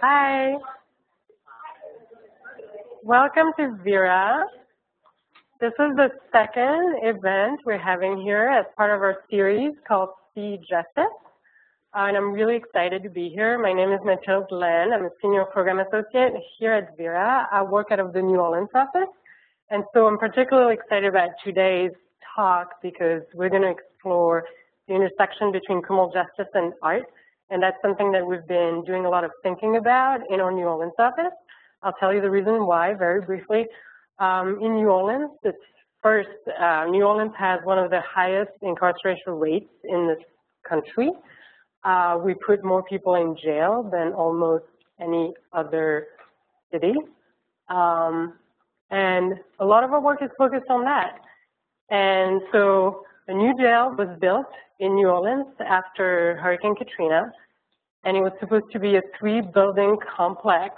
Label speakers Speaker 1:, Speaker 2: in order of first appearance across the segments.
Speaker 1: Hi. Welcome to Vera. This is the second event we're having here as part of our series called See Justice. Uh, and I'm really excited to be here. My name is Mathilde Glenn. I'm a senior program associate here at Vera. I work out of the New Orleans office. And so I'm particularly excited about today's talk because we're going to explore the intersection between criminal justice and art. And that's something that we've been doing a lot of thinking about in our New Orleans office. I'll tell you the reason why very briefly. Um, in New Orleans, it's first, uh, New Orleans has one of the highest incarceration rates in this country. Uh, we put more people in jail than almost any other city. Um, and a lot of our work is focused on that. And so a new jail was built in New Orleans after Hurricane Katrina, and it was supposed to be a three-building complex.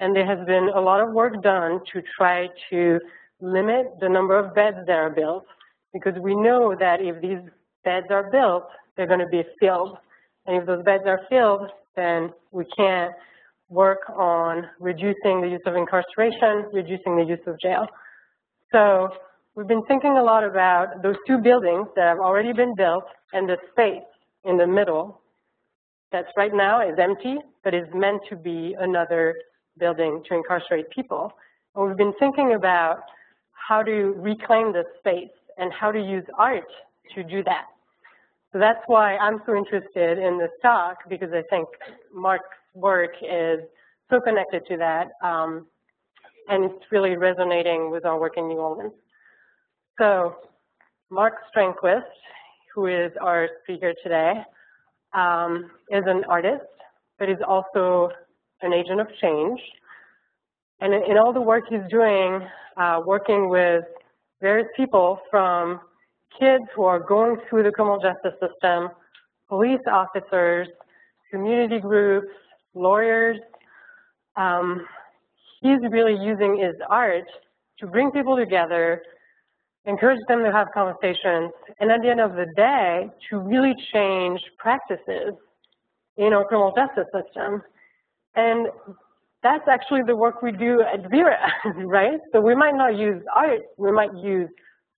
Speaker 1: And there has been a lot of work done to try to limit the number of beds that are built, because we know that if these beds are built, they're going to be filled. And if those beds are filled, then we can't work on reducing the use of incarceration, reducing the use of jail. So we've been thinking a lot about those two buildings that have already been built and the space in the middle that's right now is empty, but is meant to be another building to incarcerate people. And we've been thinking about how to reclaim this space and how to use art to do that. So that's why I'm so interested in this talk because I think Mark's work is so connected to that um, and it's really resonating with our work in New Orleans. So Mark Strandquist, who is our speaker today, um, is an artist, but is also an agent of change. And in, in all the work he's doing, uh, working with various people from kids who are going through the criminal justice system, police officers, community groups, lawyers. Um, he's really using his art to bring people together, encourage them to have conversations, and at the end of the day, to really change practices in our criminal justice system. And that's actually the work we do at Vera, right? So we might not use art, we might use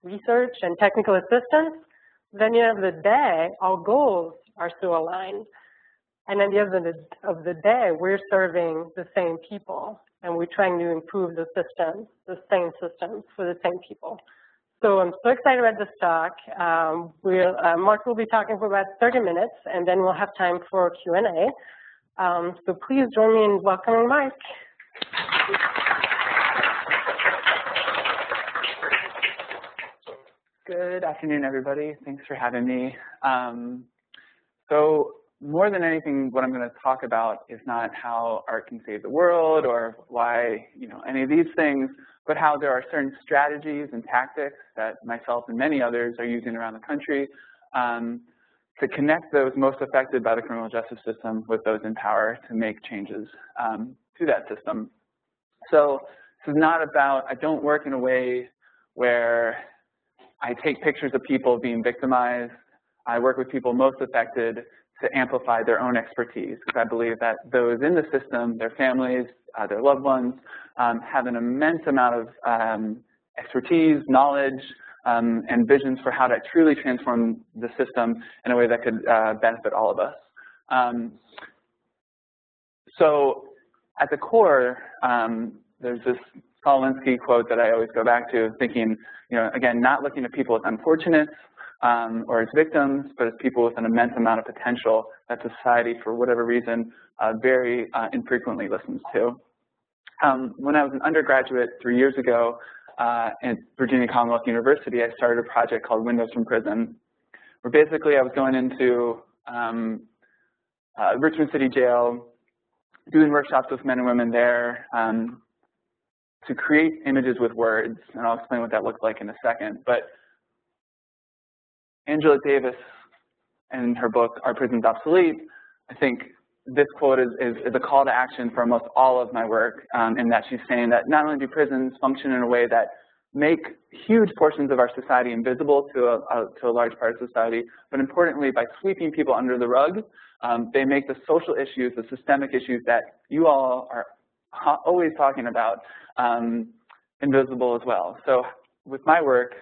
Speaker 1: research and technical assistance, then at the end of the day, our goals are still aligned. And at the end of the, of the day, we're serving the same people, and we're trying to improve the system, the same systems for the same people. So I'm so excited about this talk. Um, we'll, uh, Mark will be talking for about 30 minutes, and then we'll have time for Q&A. Um, so please join me in welcoming Mark.
Speaker 2: Good afternoon, everybody. Thanks for having me. Um, so more than anything, what I'm going to talk about is not how art can save the world or why, you know, any of these things, but how there are certain strategies and tactics that myself and many others are using around the country um, to connect those most affected by the criminal justice system with those in power to make changes um, to that system. So this is not about, I don't work in a way where I take pictures of people being victimized. I work with people most affected to amplify their own expertise because I believe that those in the system, their families, uh, their loved ones, um, have an immense amount of um, expertise, knowledge, um, and visions for how to truly transform the system in a way that could uh, benefit all of us. Um, so at the core, um, there's this Saul Alinsky quote that I always go back to, thinking, you know, again, not looking at people as unfortunates, um, or as victims, but as people with an immense amount of potential that society, for whatever reason, uh, very uh, infrequently listens to. Um, when I was an undergraduate three years ago uh, at Virginia Commonwealth University, I started a project called Windows from Prison, where basically I was going into um, uh, Richmond City Jail, doing workshops with men and women there um, to create images with words, and I'll explain what that looks like in a second. But Angela Davis, in her book, Are Prisons Obsolete, I think this quote is, is, is, a call to action for almost all of my work um, in that she's saying that not only do prisons function in a way that make huge portions of our society invisible to a, a, to a large part of society, but importantly, by sweeping people under the rug, um, they make the social issues, the systemic issues that you all are always talking about um, invisible as well. So with my work,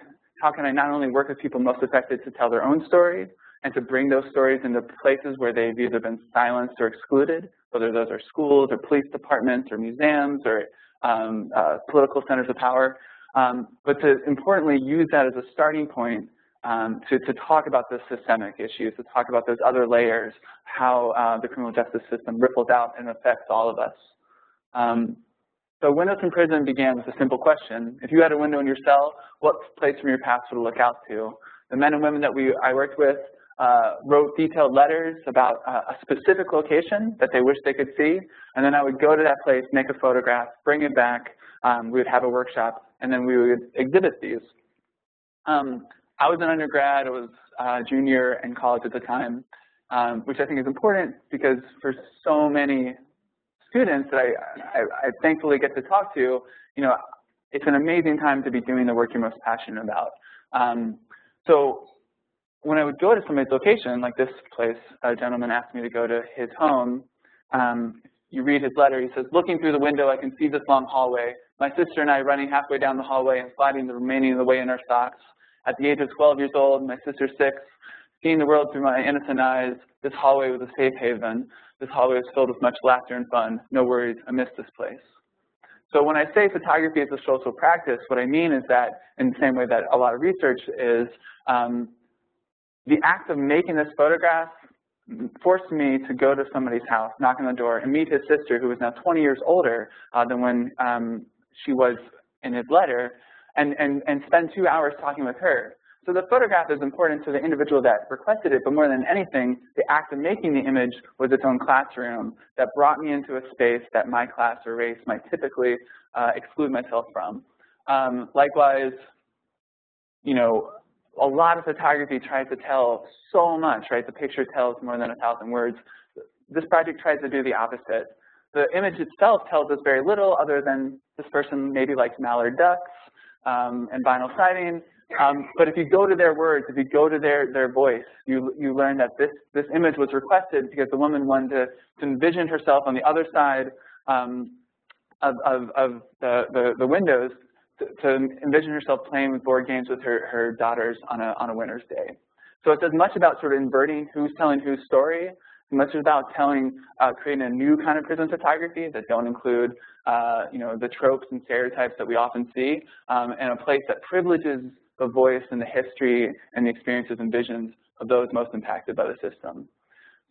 Speaker 2: how can I not only work with people most affected to tell their own stories and to bring those stories into places where they've either been silenced or excluded, whether those are schools or police departments or museums or um, uh, political centers of power, um, but to importantly use that as a starting point um, to, to, talk about the systemic issues, to talk about those other layers, how uh, the criminal justice system ripples out and affects all of us. Um, so Windows in Prison began with a simple question. If you had a window in your cell, what place from your past would look out to? The men and women that we I worked with uh, wrote detailed letters about uh, a specific location that they wished they could see, and then I would go to that place, make a photograph, bring it back, um, we would have a workshop, and then we would exhibit these. Um, I was an undergrad, I was a junior in college at the time, um, which I think is important because for so many students that I, I, I thankfully get to talk to, you know, it's an amazing time to be doing the work you're most passionate about. Um, so when I would go to somebody's location, like this place, a gentleman asked me to go to his home. Um, you read his letter, he says, looking through the window, I can see this long hallway. My sister and I running halfway down the hallway and sliding the remaining of the way in our socks. At the age of 12 years old, my sister six, seeing the world through my innocent eyes, this hallway was a safe haven. This hallway was filled with much laughter and fun. No worries, I miss this place. So when I say photography is a social practice, what I mean is that in the same way that a lot of research is, um, the act of making this photograph forced me to go to somebody's house, knock on the door, and meet his sister, who was now 20 years older uh, than when um, she was in his letter, and, and, and spend two hours talking with her. So the photograph is important to the individual that requested it, but more than anything, the act of making the image was its own classroom that brought me into a space that my class or race might typically uh, exclude myself from. Um, likewise, you know, a lot of photography tries to tell so much, right? The picture tells more than a thousand words. This project tries to do the opposite. The image itself tells us very little other than this person maybe likes mallard ducks um, and vinyl siding, um, but if you go to their words, if you go to their, their voice, you, you learn that this, this image was requested because the woman wanted to, to envision herself on the other side um, of, of, of the, the, the windows to, to, envision herself playing with board games with her, her daughters on a, on a winter's day. So it's as much about sort of inverting who's telling whose story, as much about telling, uh, creating a new kind of prison photography that don't include, uh, you know, the tropes and stereotypes that we often see, um, and a place that privileges the voice and the history and the experiences and visions of those most impacted by the system.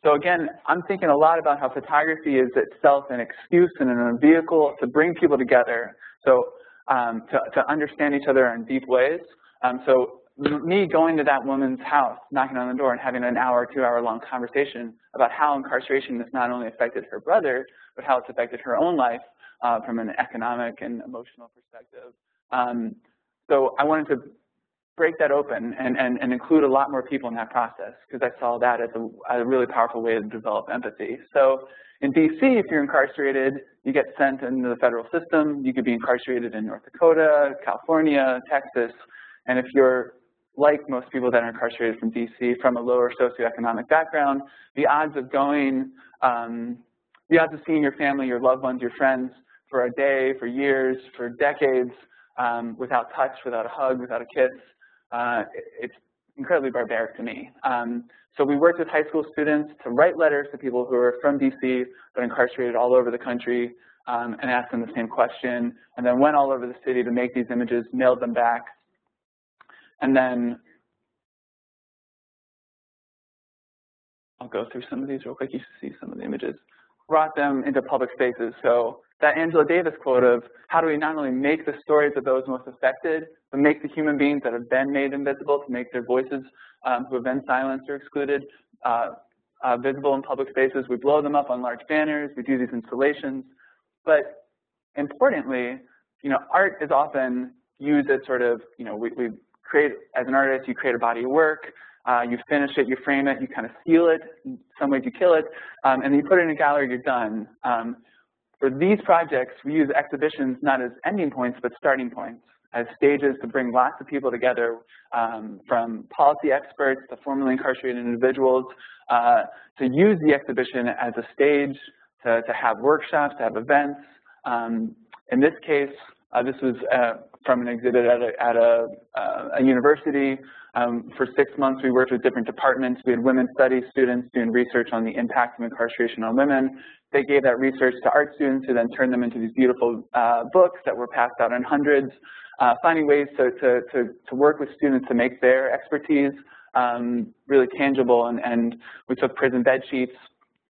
Speaker 2: So again, I'm thinking a lot about how photography is itself an excuse and a vehicle to bring people together, so um, to, to, understand each other in deep ways. Um, so me going to that woman's house, knocking on the door and having an hour, two hour long conversation about how incarceration has not only affected her brother, but how it's affected her own life uh, from an economic and emotional perspective. Um, so I wanted to break that open and, and, and include a lot more people in that process because I saw that as a, a, really powerful way to develop empathy. So in DC, if you're incarcerated, you get sent into the federal system. You could be incarcerated in North Dakota, California, Texas. And if you're like most people that are incarcerated from DC from a lower socioeconomic background, the odds of going, um, the odds of seeing your family, your loved ones, your friends for a day, for years, for decades, um, without touch, without a hug, without a kiss, uh, it's incredibly barbaric to me. Um, so we worked with high school students to write letters to people who are from DC but incarcerated all over the country um, and asked them the same question, and then went all over the city to make these images, mailed them back, and then I'll go through some of these real quick. You should see some of the images. Brought them into public spaces. So that Angela Davis quote of how do we not only make the stories of those most affected, but make the human beings that have been made invisible, to make their voices um, who have been silenced or excluded uh, uh, visible in public spaces. We blow them up on large banners. We do these installations. But importantly, you know, art is often used as sort of, you know, we, we create, as an artist, you create a body of work. Uh, you finish it, you frame it, you kind of seal it, in some ways you kill it, um, and then you put it in a gallery, you're done. Um, for these projects, we use exhibitions not as ending points, but starting points. as stages to bring lots of people together um, from policy experts to formerly incarcerated individuals uh, to use the exhibition as a stage to, to have workshops, to have events. Um, in this case, uh, this was uh, from an exhibit at a, at a, uh, a university. Um, for six months, we worked with different departments. We had women's studies students doing research on the impact of incarceration on women. They gave that research to art students who then turned them into these beautiful uh, books that were passed out in hundreds, uh, finding ways to, to, to, to, work with students to make their expertise um, really tangible. And, and we took prison bed sheets,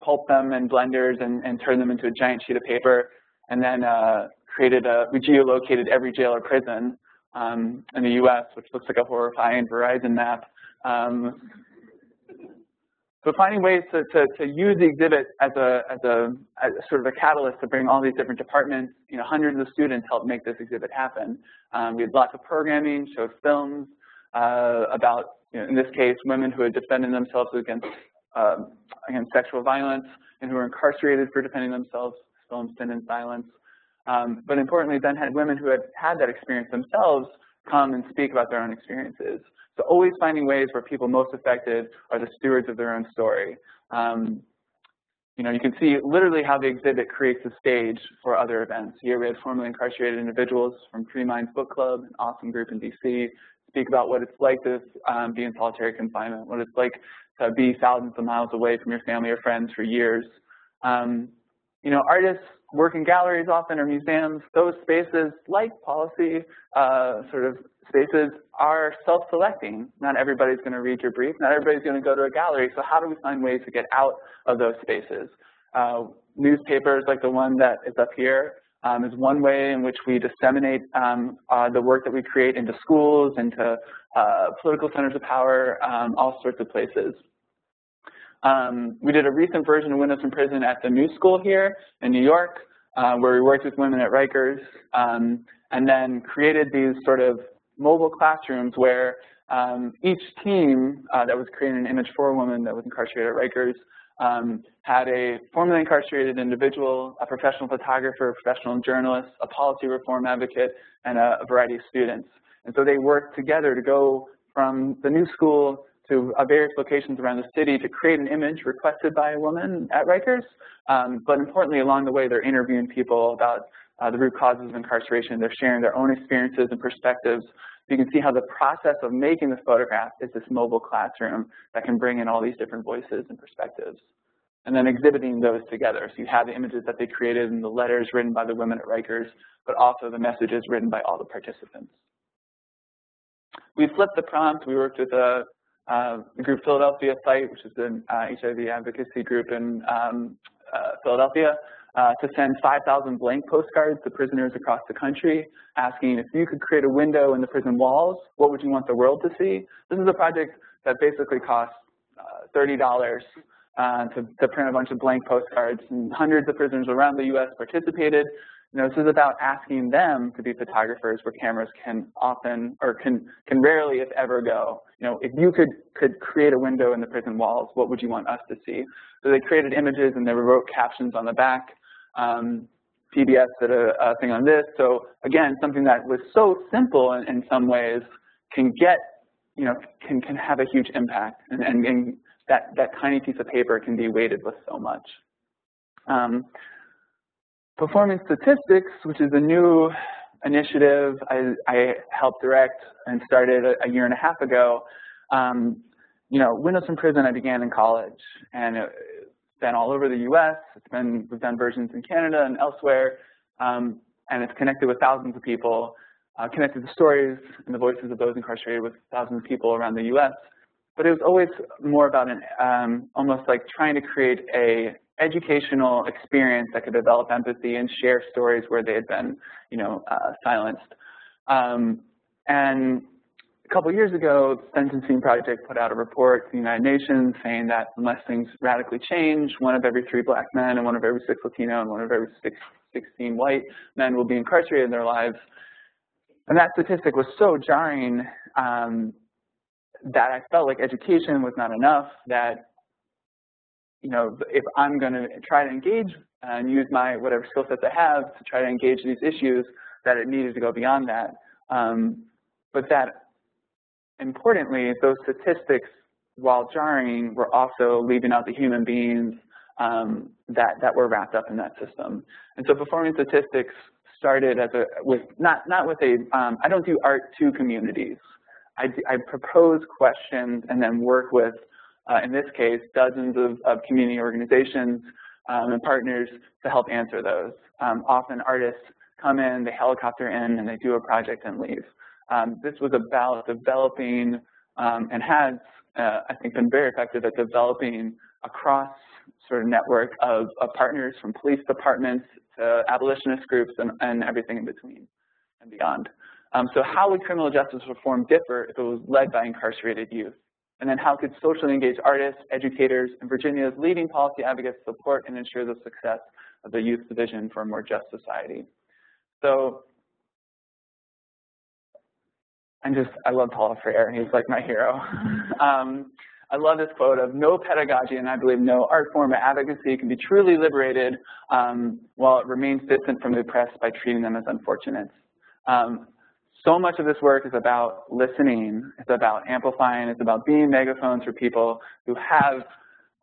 Speaker 2: pulped them in blenders, and, and turned them into a giant sheet of paper, and then uh, created a, we geolocated every jail or prison um, in the US, which looks like a horrifying Verizon map. Um, so finding ways to, to, to, use the exhibit as a, as, a, as sort of a catalyst to bring all these different departments, you know, hundreds of students helped make this exhibit happen. Um, we had lots of programming, showed films uh, about, you know, in this case, women who had defended themselves against, um, against sexual violence and who were incarcerated for defending themselves, films Sin and Silence. Um, but importantly, then had women who had had that experience themselves come and speak about their own experiences. So always finding ways where people most affected are the stewards of their own story. Um, you know, you can see literally how the exhibit creates a stage for other events. Here we had formerly incarcerated individuals from Free Minds Book Club, an awesome group in DC, speak about what it's like to um, be in solitary confinement, what it's like to be thousands of miles away from your family or friends for years. Um, you know, artists work in galleries often or museums. Those spaces, like policy uh, sort of spaces, are self-selecting. Not everybody's going to read your brief. Not everybody's going to go to a gallery. So how do we find ways to get out of those spaces? Uh, newspapers like the one that is up here um, is one way in which we disseminate um, uh, the work that we create into schools, into uh, political centers of power, um, all sorts of places. Um, we did a recent version of Windows in Prison at the New School here in New York, uh, where we worked with women at Rikers, um, and then created these sort of mobile classrooms where um, each team uh, that was creating an image for a woman that was incarcerated at Rikers um, had a formerly incarcerated individual, a professional photographer, a professional journalist, a policy reform advocate, and a, a variety of students. And so they worked together to go from the new school to uh, various locations around the city to create an image requested by a woman at Rikers. Um, but importantly, along the way, they're interviewing people about uh, the root causes of incarceration. They're sharing their own experiences and perspectives. You can see how the process of making the photograph is this mobile classroom that can bring in all these different voices and perspectives. And then exhibiting those together. So you have the images that they created and the letters written by the women at Rikers, but also the messages written by all the participants. We flipped the prompt. We worked with a uh, the Group Philadelphia FIGHT, which is an uh, HIV advocacy group in um, uh, Philadelphia, uh, to send 5,000 blank postcards to prisoners across the country, asking if you could create a window in the prison walls, what would you want the world to see? This is a project that basically cost uh, $30 uh, to, to print a bunch of blank postcards, and hundreds of prisoners around the U.S. participated. You know, this is about asking them to be photographers where cameras can often, or can, can rarely, if ever, go. You know, if you could, could create a window in the prison walls, what would you want us to see? So they created images and they wrote captions on the back. Um, PBS did a, a, thing on this. So again, something that was so simple in, in, some ways can get, you know, can, can have a huge impact. And, and, and that, that tiny piece of paper can be weighted with so much. Um, Performing Statistics, which is a new initiative I, I helped direct and started a, a, year and a half ago. Um, you know, Windows in Prison I began in college, and been all over the U.S. It's been we've done versions in Canada and elsewhere, um, and it's connected with thousands of people, uh, connected the stories and the voices of those incarcerated with thousands of people around the U.S. But it was always more about an um, almost like trying to create a educational experience that could develop empathy and share stories where they had been, you know, uh, silenced. Um, and a couple years ago, the Sentencing Project put out a report to the United Nations saying that unless things radically change, one of every three black men and one of every six Latino and one of every six, 16 white men will be incarcerated in their lives. And that statistic was so jarring um, that I felt like education was not enough, that you know, if I'm going to try to engage and use my whatever skill sets I have to try to engage these issues, that it needed to go beyond that. Um, but that, importantly, those statistics, while jarring, were also leaving out the human beings um, that, that were wrapped up in that system. And so performing statistics started as a, with, not, not with a. Um, I don't do art to communities. I, I propose questions and then work with, uh, in this case, dozens of, of community organizations um, and partners to help answer those. Um, often artists come in, they helicopter in, and they do a project and leave. Um, this was about developing um, and has, uh, I think, been very effective at developing across sort of network of, of partners from police departments to abolitionist groups and, and everything in between and beyond. Um, so how would criminal justice reform differ if it was led by incarcerated youth? And then how could socially engaged artists, educators, and Virginia's leading policy advocates support and ensure the success of the youth division for a more just society? So I'm just, I love Paulo Freire. He's like my hero. Um, I love this quote of no pedagogy and I believe no art form of advocacy can be truly liberated um, while it remains distant from the oppressed by treating them as unfortunates. Um, so much of this work is about listening, it's about amplifying, it's about being megaphones for people who have,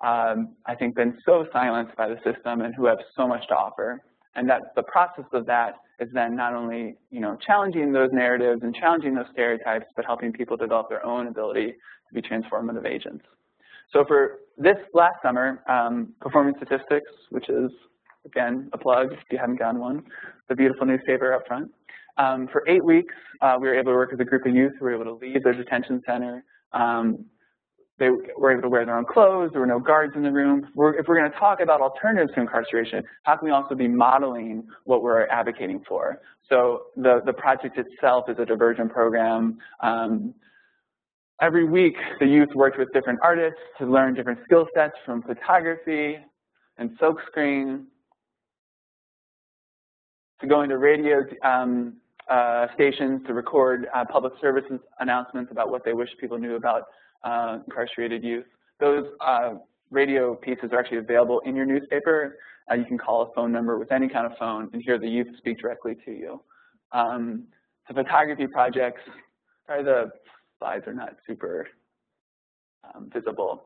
Speaker 2: um, I think, been so silenced by the system and who have so much to offer. And that the process of that is then not only, you know, challenging those narratives and challenging those stereotypes, but helping people develop their own ability to be transformative agents. So for this last summer, um, Performing Statistics, which is, again, a plug if you haven't gotten one, the beautiful newspaper up front, um, for eight weeks, uh, we were able to work with a group of youth who were able to leave their detention center. Um, they were able to wear their own clothes. There were no guards in the room. We're, if we're going to talk about alternatives to incarceration, how can we also be modeling what we're advocating for? So the, the project itself is a diversion program. Um, every week, the youth worked with different artists to learn different skill sets from photography and silkscreen to going to radio um, uh, stations to record uh, public services announcements about what they wish people knew about uh, incarcerated youth. Those uh, radio pieces are actually available in your newspaper. Uh, you can call a phone number with any kind of phone and hear the youth speak directly to you. Um, the photography projects, sorry the slides are not super um, visible.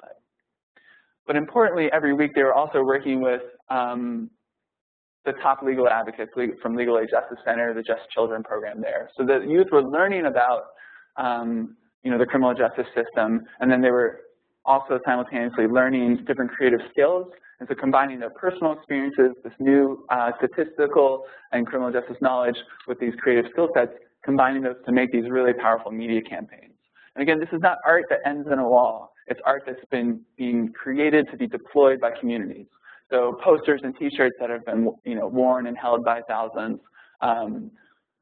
Speaker 2: But, but importantly, every week they were also working with um, the top legal advocates from Legal Aid Justice Center, the Just Children program there. So the youth were learning about um, you know, the criminal justice system, and then they were also simultaneously learning different creative skills. And so combining their personal experiences, this new uh, statistical and criminal justice knowledge with these creative skill sets, combining those to make these really powerful media campaigns. And again, this is not art that ends in a wall. It's art that's been being created to be deployed by communities. So posters and T-shirts that have been, you know, worn and held by thousands. Um,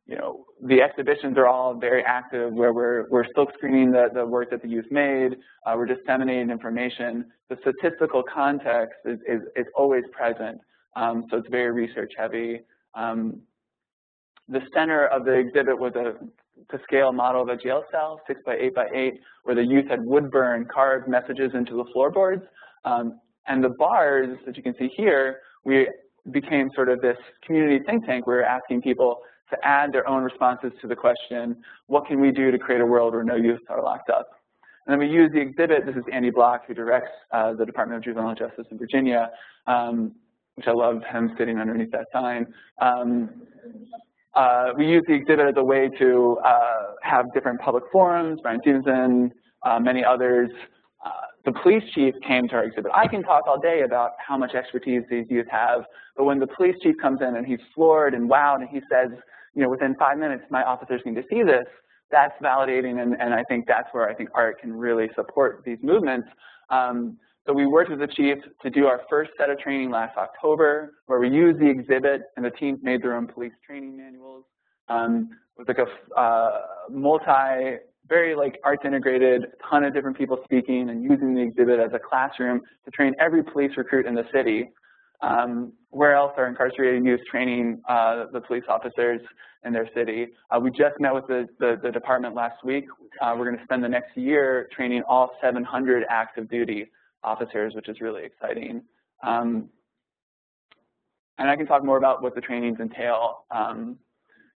Speaker 2: you know, the exhibitions are all very active where we're, we're still screening the, the work that the youth made, uh, we're disseminating information. The statistical context is, is, is always present, um, so it's very research heavy. Um, the center of the exhibit was a to scale model of a jail cell, six by eight by eight, where the youth had wood burn carved messages into the floorboards. Um, and the bars that you can see here, we became sort of this community think tank we are asking people to add their own responses to the question, what can we do to create a world where no youth are locked up? And then we use the exhibit, this is Andy Block, who directs uh, the Department of Juvenile Justice in Virginia, um, which I love him sitting underneath that sign. Um, uh, we use the exhibit as a way to uh, have different public forums, Bryan Stevenson, uh, many others, the police chief came to our exhibit. I can talk all day about how much expertise these youth have, but when the police chief comes in and he's floored and wowed and he says, you know, within five minutes, my officers need to see this, that's validating, and, and I think that's where I think art can really support these movements. Um, so we worked with the chief to do our first set of training last October, where we used the exhibit, and the teams made their own police training manuals. Um, like a uh, multi very like arts integrated, a ton of different people speaking and using the exhibit as a classroom to train every police recruit in the city. Um, where else are incarcerated youth training uh, the police officers in their city? Uh, we just met with the, the, the department last week. Uh, we're going to spend the next year training all 700 active duty officers, which is really exciting. Um, and I can talk more about what the trainings entail. Um,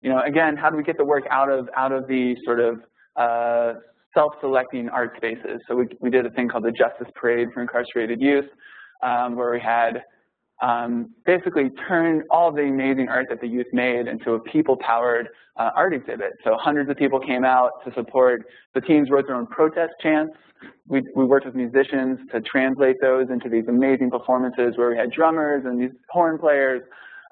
Speaker 2: you know, again, how do we get the work out of out of the sort of uh, self-selecting art spaces? So we we did a thing called the Justice Parade for Incarcerated Youth, um, where we had um, basically turned all the amazing art that the youth made into a people-powered uh, art exhibit. So hundreds of people came out to support. The teams wrote their own protest chants. We, we worked with musicians to translate those into these amazing performances where we had drummers and these horn players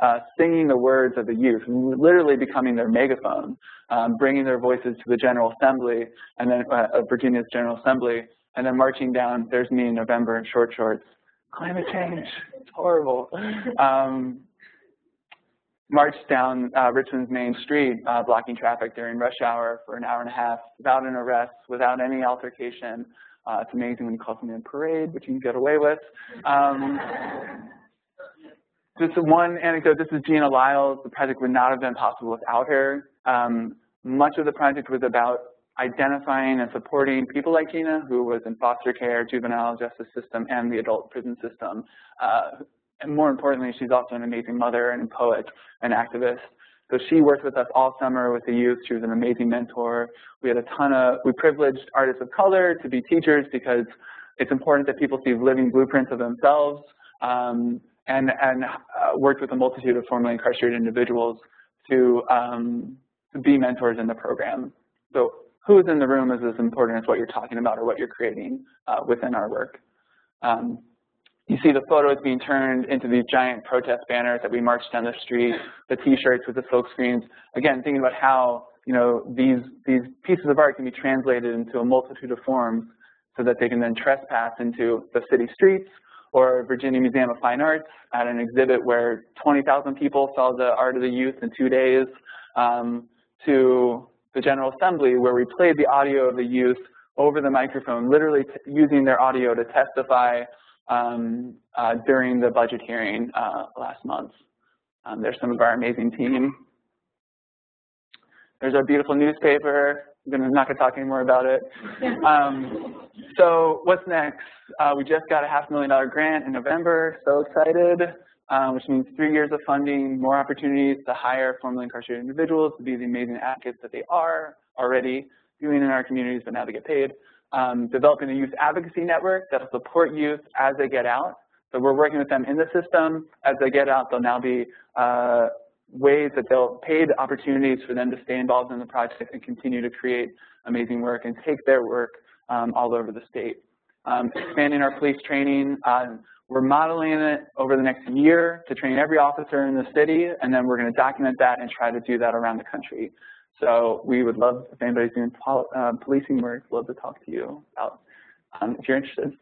Speaker 2: uh, singing the words of the youth, literally becoming their megaphone, um, bringing their voices to the General Assembly and then uh, Virginia's General Assembly, and then marching down. There's me in November in short shorts. Climate change, it's horrible. Um, marched down uh, Richmond's main street, uh, blocking traffic during rush hour for an hour and a half without an arrest, without any altercation. Uh, it's amazing when you call something a parade, which you can get away with. Um, just one anecdote, this is Gina Lyles. The project would not have been possible without her. Um, much of the project was about identifying and supporting people like Gina, who was in foster care, juvenile justice system, and the adult prison system. Uh, and more importantly, she's also an amazing mother and poet and activist. So she worked with us all summer with the youth. She was an amazing mentor. We had a ton of, we privileged artists of color to be teachers because it's important that people see living blueprints of themselves um, and, and uh, worked with a multitude of formerly incarcerated individuals to, um, be mentors in the program. So who is in the room is as important as what you're talking about or what you're creating uh, within our work. Um, you see the photos being turned into these giant protest banners that we marched down the street, the t-shirts with the silk screens. Again, thinking about how you know these these pieces of art can be translated into a multitude of forms so that they can then trespass into the city streets or Virginia Museum of Fine Arts at an exhibit where 20,000 people saw the art of the youth in two days, um, to the General Assembly where we played the audio of the youth over the microphone, literally using their audio to testify um, uh, during the budget hearing uh, last month. Um, there's some of our amazing team. There's our beautiful newspaper. I'm not going to talk anymore about it. Um, so what's next? Uh, we just got a half million dollar grant in November. So excited um, which means three years of funding, more opportunities to hire formerly incarcerated individuals to be the amazing advocates that they are already doing in our communities, but now they get paid. Um, developing a youth advocacy network that'll support youth as they get out. So we're working with them in the system. As they get out, they'll now be uh, ways that they'll paid opportunities for them to stay involved in the project and continue to create amazing work and take their work um, all over the state. Um, expanding our police training. Uh, we're modeling it over the next year to train every officer in the city, and then we're going to document that and try to do that around the country. So we would love, if anybody's doing uh, policing work, love to talk to you about um, if you're interested.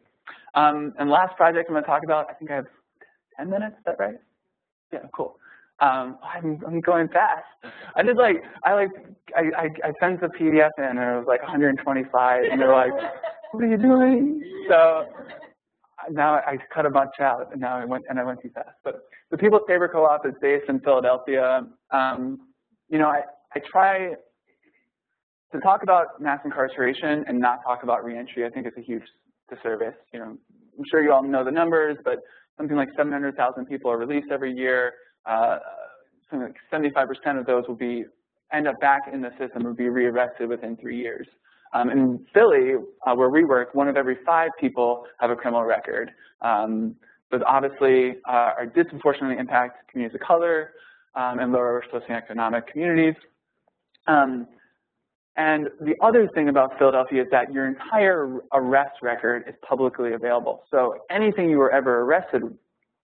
Speaker 2: Um, and last project I'm going to talk about, I think I have 10 minutes, is that right? Yeah, cool. Um, I'm, I'm going fast. I did like, I like, I, I, I sent the PDF in and it was like 125 and they're like, what are you doing? So now I cut a bunch out, and now I went and I went too fast. But the People's Paper Co-op is based in Philadelphia. Um, you know, I, I try to talk about mass incarceration and not talk about reentry. I think it's a huge disservice. You know, I'm sure you all know the numbers, but something like 700,000 people are released every year. Uh, like 75% of those will be end up back in the system or be rearrested within three years. Um, in Philly, uh, where we work, one of every five people have a criminal record. Um, but obviously uh, are disproportionately impact communities of color um, and lower socioeconomic communities. Um, and the other thing about Philadelphia is that your entire arrest record is publicly available. So anything you were ever arrested,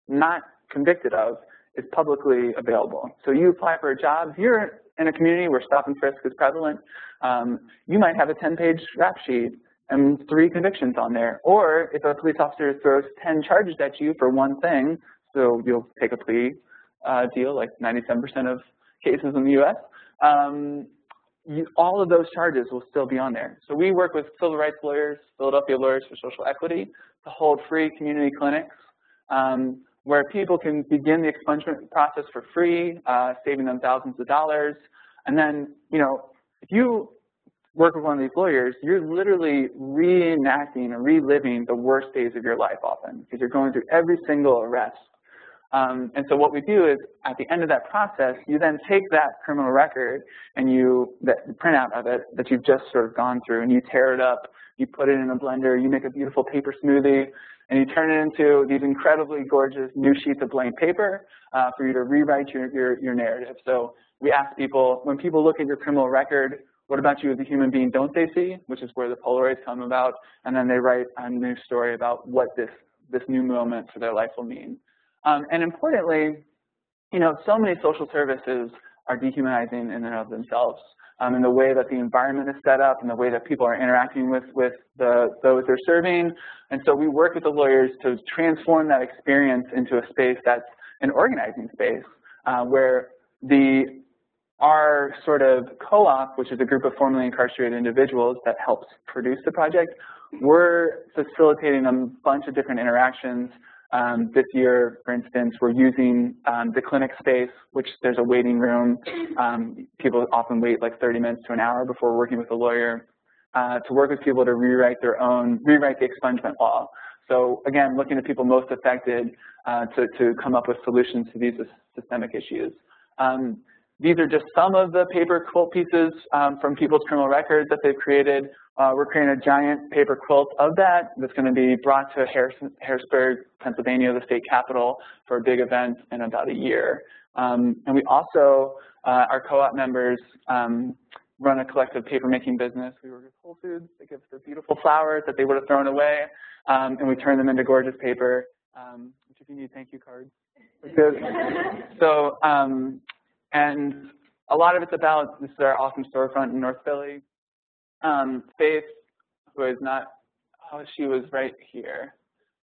Speaker 2: not convicted of, is publicly available. So you apply for a job, you're in a community where stop and frisk is prevalent, um, you might have a 10-page rap sheet and three convictions on there. Or if a police officer throws 10 charges at you for one thing, so you'll take a plea uh, deal, like 97% of cases in the U.S., um, you, all of those charges will still be on there. So we work with civil rights lawyers, Philadelphia Lawyers for Social Equity, to hold free community clinics um, where people can begin the expungement process for free, uh, saving them thousands of dollars. And then, you know, if you work with one of these lawyers, you're literally reenacting or reliving the worst days of your life often because you're going through every single arrest Um, and so what we do is at the end of that process, you then take that criminal record and you, that printout of it that you've just sort of gone through and you tear it up, you put it in a blender, you make a beautiful paper smoothie, and you turn it into these incredibly gorgeous new sheets of blank paper uh, for you to rewrite your, your, your narrative. So we ask people, when people look at your criminal record, what about you as a human being don't they see, which is where the Polaroids come about, and then they write a new story about what this, this new moment for their life will mean. Um, and importantly, you know, so many social services are dehumanizing in and of themselves. Um, in the way that the environment is set up and the way that people are interacting with, with the, those they're serving. And so we work with the lawyers to transform that experience into a space that's an organizing space uh, where the our sort of co-op, which is a group of formerly incarcerated individuals that helps produce the project, we're facilitating a bunch of different interactions um, this year, for instance, we're using um, the clinic space, which there's a waiting room. Um, people often wait like 30 minutes to an hour before working with a lawyer uh, to work with people to rewrite their own, rewrite the expungement law. So again, looking at people most affected uh, to, to come up with solutions to these systemic issues. Um, these are just some of the paper quilt pieces um, from people's criminal records that they've created. Uh, we're creating a giant paper quilt of that that's going to be brought to Harrisburg, Pennsylvania, the state capital, for a big event in about a year. Um, and we also, uh, our co-op members, um, run a collective paper-making business. We work with Whole Foods. They give us their beautiful flowers that they would have thrown away, um, and we turn them into gorgeous paper, um, which if you need thank you cards. so um, and a lot of it's about, this is our awesome storefront in North Philly. Um, Faith, who is not, oh, she was right here.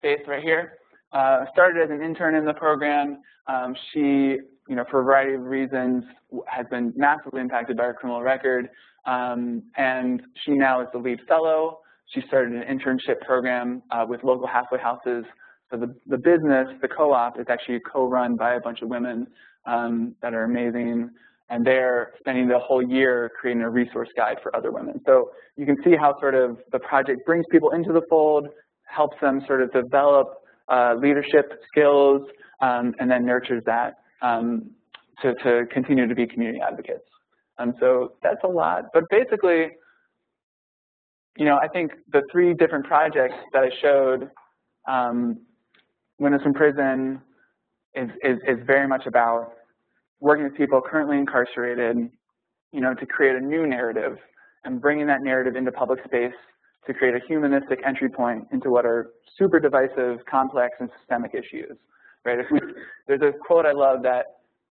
Speaker 2: Faith right here. Uh, started as an intern in the program. Um, she, you know, for a variety of reasons, has been massively impacted by her criminal record. Um, and she now is the lead fellow. She started an internship program uh, with local halfway houses. So the, the business, the co-op, is actually co-run by a bunch of women um, that are amazing, and they're spending the whole year creating a resource guide for other women. So you can see how sort of the project brings people into the fold, helps them sort of develop uh, leadership skills, um, and then nurtures that um, to, to continue to be community advocates. And so that's a lot, but basically, you know, I think the three different projects that I showed, um, it's in prison, is, is, is very much about working with people currently incarcerated, you know, to create a new narrative and bringing that narrative into public space to create a humanistic entry point into what are super divisive, complex, and systemic issues, right? There's a quote I love that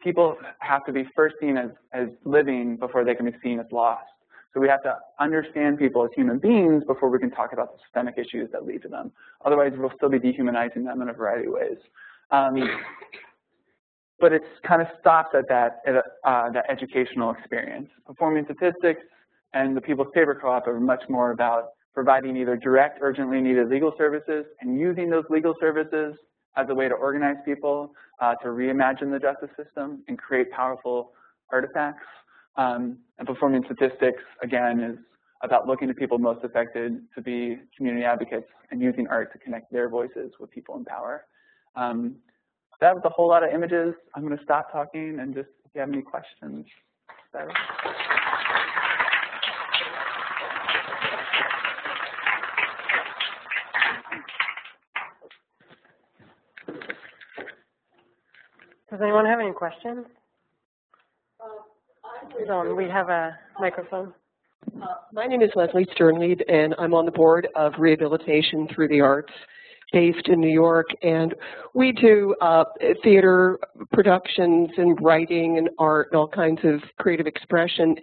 Speaker 2: people have to be first seen as, as living before they can be seen as lost. So we have to understand people as human beings before we can talk about the systemic issues that lead to them. Otherwise, we'll still be dehumanizing them in a variety of ways. Um, but it's kind of stopped at that, uh, that educational experience. Performing statistics and the People's Paper Co-op are much more about providing either direct, urgently needed legal services and using those legal services as a way to organize people uh, to reimagine the justice system and create powerful artifacts. Um, and performing statistics, again, is about looking to people most affected to be community advocates and using art to connect their voices with people in power. Um, that was a whole lot of images. I'm going to stop talking and just if you have any questions. So.
Speaker 1: Does anyone have any questions? Uh, we have a microphone.
Speaker 3: Uh, my name is Leslie Sternlead, and I'm on the board of Rehabilitation Through the Arts based in New York, and we do uh, theater productions and writing and art and all kinds of creative expression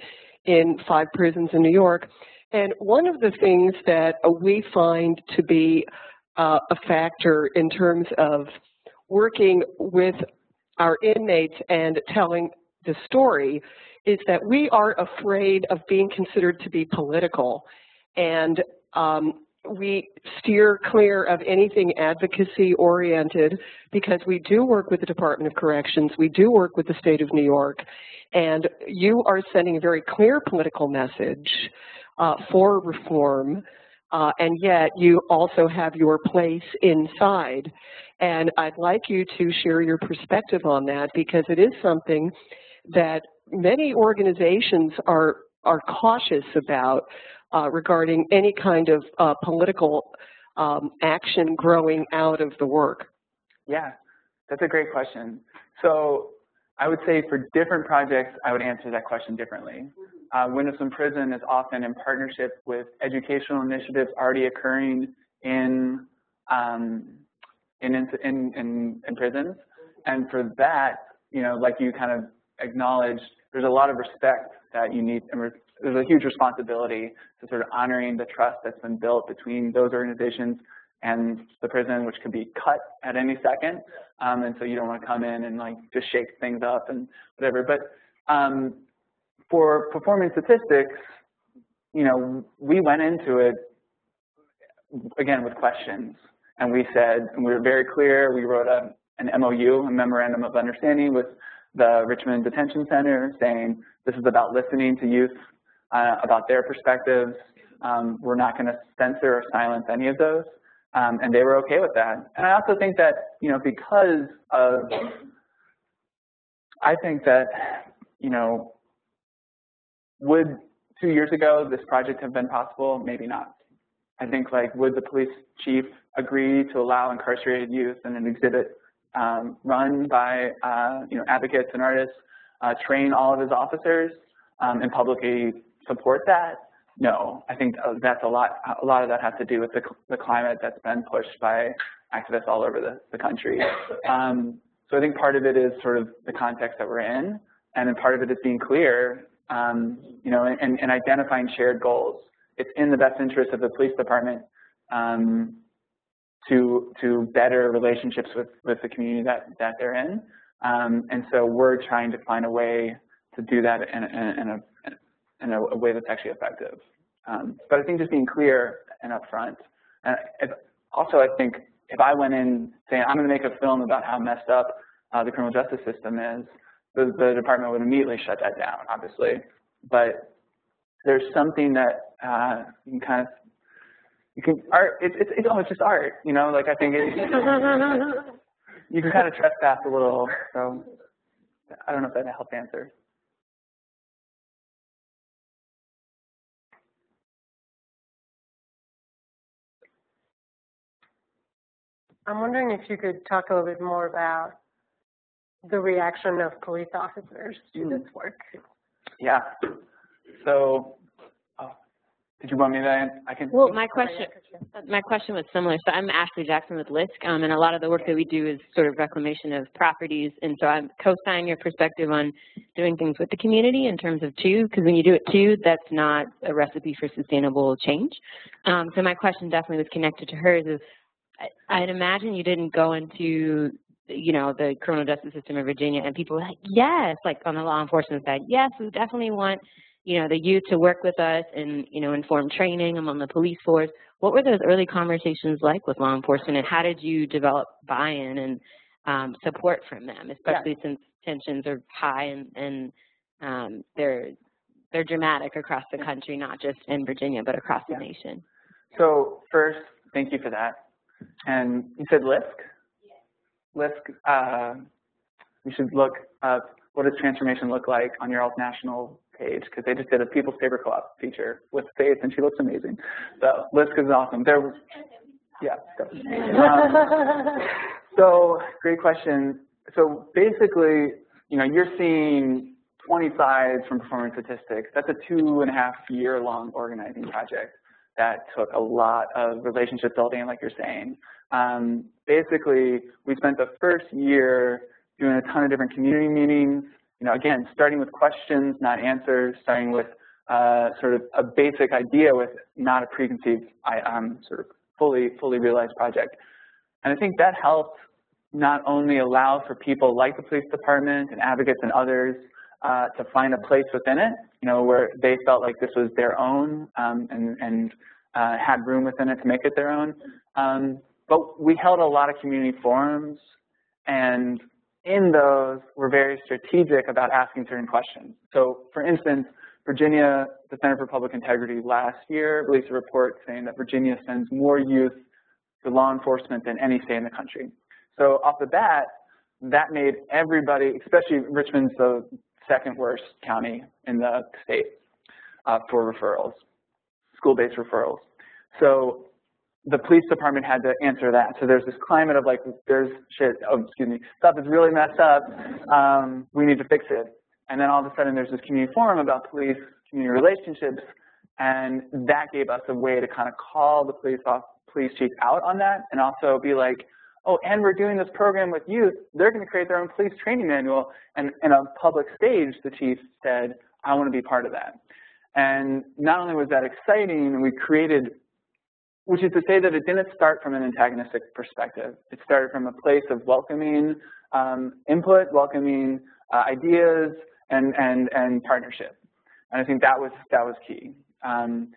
Speaker 3: in five prisons in New York. And one of the things that we find to be uh, a factor in terms of working with our inmates and telling the story is that we are afraid of being considered to be political. And um, we steer clear of anything advocacy oriented because we do work with the Department of Corrections, we do work with the state of New York, and you are sending a very clear political message uh, for reform, uh, and yet you also have your place inside. And I'd like you to share your perspective on that because it is something that many organizations are, are cautious about regarding any kind of uh, political um, action growing out of the work.
Speaker 2: Yeah, that's a great question. So I would say for different projects, I would answer that question differently. Uh, Windows from Prison is often in partnership with educational initiatives already occurring in, um, in, in, in, in prisons. And for that, you know, like you kind of acknowledged, there's a lot of respect that you need, and there's a huge responsibility to sort of honoring the trust that's been built between those organizations and the prison, which could be cut at any second. Um, and so you don't want to come in and like just shake things up and whatever. But um, for performing statistics, you know, we went into it again with questions. And we said, and we were very clear, we wrote a, an MOU, a memorandum of understanding with the Richmond Detention Center saying this is about listening to youth, uh, about their perspectives. Um, we're not going to censor or silence any of those. Um, and they were okay with that. And I also think that, you know, because of, I think that, you know, would two years ago this project have been possible? Maybe not. I think like, would the police chief agree to allow incarcerated youth in an exhibit um, run by, uh, you know, advocates and artists, uh, train all of his officers um, and publicly support that? No, I think that's a lot. A lot of that has to do with the, the climate that's been pushed by activists all over the, the country. Um, so I think part of it is sort of the context that we're in, and then part of it is being clear, um, you know, and, and, identifying shared goals. It's in the best interest of the police department um, to to better relationships with with the community that that they're in, um, and so we're trying to find a way to do that in, in, in a in a, a way that's actually effective. Um, but I think just being clear and upfront. And if, also, I think if I went in saying I'm going to make a film about how messed up uh, the criminal justice system is, the, the, department would immediately shut that down, obviously. But there's something that uh, you can kind of you can art. It's it's it's, oh, it's just art, you know. Like I think it, you can kind of trespass a little. So I don't know if that helped answer.
Speaker 1: I'm wondering if you could talk a little bit more about the reaction of police officers to mm. this work.
Speaker 2: Yeah. So, oh, did you want me to? I can.
Speaker 4: Well, my question, my question was similar. So I'm Ashley Jackson with LISC, um, and a lot of the work that we do is sort of reclamation of properties. And so I'm co-signing your perspective on doing things with the community in terms of to, because when you do it to, that's not a recipe for sustainable change. Um, so my question definitely was connected to hers is I'd imagine you didn't go into, you know, the criminal justice system in Virginia and people were like, yes, like on the law enforcement side, yes, we definitely want, you know, the youth to work with us and, you know, inform training among the police force. What were those early conversations like with law enforcement and how did you develop buy-in and um, support from them, especially yeah. since tensions are high and, and um, they're they're dramatic across the country, not just in Virginia, but across yeah. the nation.
Speaker 2: So first, thank you for that. And you said LISC? Yes. LISC, uh, you should look up what does transformation look like on your alt national page because they just did a People's Paper Co-op feature with Faith and she looks amazing. So LISC is awesome. There, yeah, um, so great question. So basically, you know, you're seeing 20 slides from performance statistics. That's a two and a half year long organizing project that took a lot of relationship building, like you're saying. Um, basically, we spent the first year doing a ton of different community meetings. You know, again, starting with questions, not answers, starting with uh, sort of a basic idea with not a preconceived, um, sort of fully, fully realized project. And I think that helped not only allow for people like the police department and advocates and others uh, to find a place within it, you know, where they felt like this was their own um, and, and uh, had room within it to make it their own. Um, but we held a lot of community forums, and in those, we're very strategic about asking certain questions. So, for instance, Virginia, the Center for Public Integrity last year released a report saying that Virginia sends more youth to law enforcement than any state in the country. So off the bat, that made everybody, especially Richmond's the second worst county in the state uh, for referrals, school-based referrals. So the police department had to answer that. So there's this climate of like, there's shit, oh, excuse me, stuff is really messed up, um, we need to fix it. And then all of a sudden there's this community forum about police, community relationships, and that gave us a way to kind of call the police off, police chief out on that and also be like, oh, and we're doing this program with youth, they're going to create their own police training manual. And in a public stage, the chief said, I want to be part of that. And not only was that exciting, we created, which is to say that it didn't start from an antagonistic perspective. It started from a place of welcoming um, input, welcoming uh, ideas, and, and, and partnership. And I think that was, that was key. Um,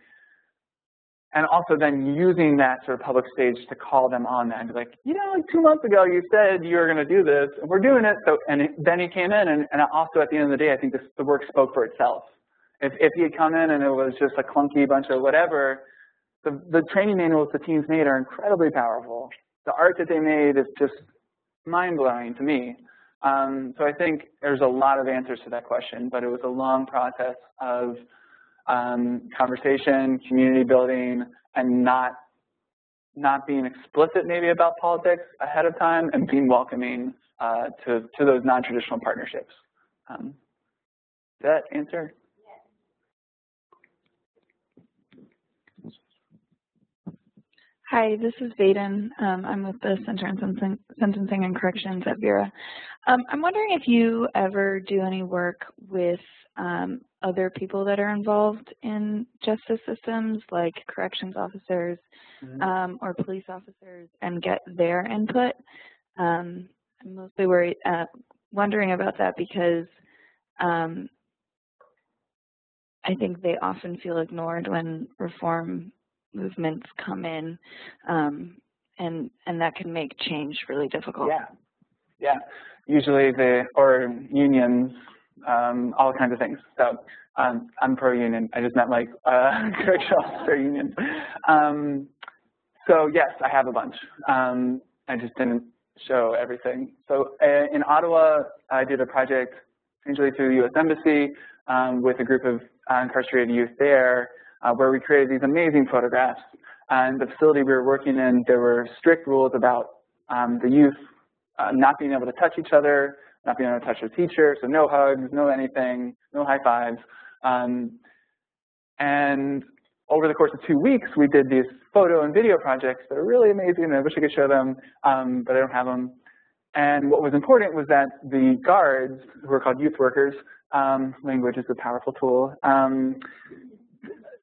Speaker 2: and also then using that sort of public stage to call them on that and be like, you know, like two months ago you said you were going to do this, and we're doing it. So, and it, then he came in, and, and also at the end of the day, I think this, the work spoke for itself. If, if he had come in and it was just a clunky bunch of whatever, the, the training manuals the teams made are incredibly powerful. The art that they made is just mind-blowing to me. Um, so I think there's a lot of answers to that question, but it was a long process of um, conversation, community building, and not not being explicit maybe about politics ahead of time and being welcoming uh, to, to those non-traditional partnerships. Um, does that answer?
Speaker 5: Hi, this is Vaden. Um, I'm with the Center on Sentencing and Corrections at Vera. Um, I'm wondering if you ever do any work with um, other people that are involved in justice systems, like corrections officers mm -hmm. or police officers, and get their input. Um, I'm mostly worried, uh, wondering about that because um, I think they often feel ignored when reform movements come in, um, and and that can make change really difficult.
Speaker 2: Yeah, yeah. Usually the or unions, um, all kinds of things. So um, I'm pro-union. I just meant like uh, correctional officer unions. Um, so yes, I have a bunch. Um, I just didn't show everything. So uh, in Ottawa, I did a project essentially through the U.S. Embassy um, with a group of uh, incarcerated youth there uh, where we created these amazing photographs. And the facility we were working in, there were strict rules about um, the youth uh, not being able to touch each other, not being able to touch their teacher, so no hugs, no anything, no high fives. Um, and over the course of two weeks, we did these photo and video projects that are really amazing, and I wish I could show them, um, but I don't have them. And what was important was that the guards, who are called youth workers, um, language is a powerful tool, um,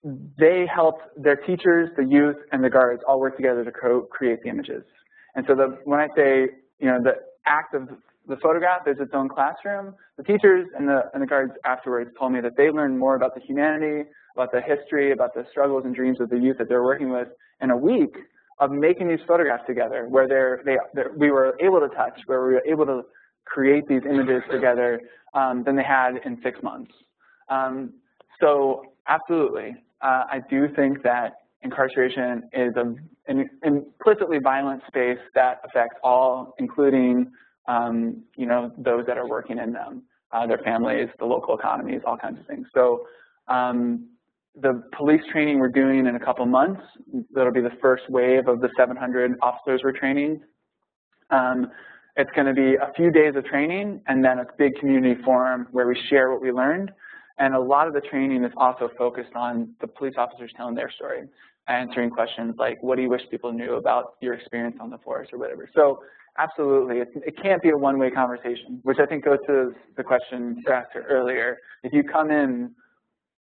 Speaker 2: they helped their teachers, the youth, and the guards all work together to co create the images. And so the, when I say, you know, the act of the photograph is its own classroom, the teachers and the, and the guards afterwards told me that they learned more about the humanity, about the history, about the struggles and dreams of the youth that they're working with in a week of making these photographs together, where they're, they, they're, we were able to touch, where we were able to create these images together um, than they had in six months. Um, so absolutely, uh, I do think that incarceration is a, an implicitly violent space that affects all, including um, you know those that are working in them, uh, their families, the local economies, all kinds of things. So um, the police training we're doing in a couple months, that'll be the first wave of the 700 officers we're training. Um, it's going to be a few days of training and then a big community forum where we share what we learned. And a lot of the training is also focused on the police officers telling their story, answering questions like, what do you wish people knew about your experience on the force or whatever. So absolutely, it, can't be a one-way conversation, which I think goes to the question you asked earlier. If you come in,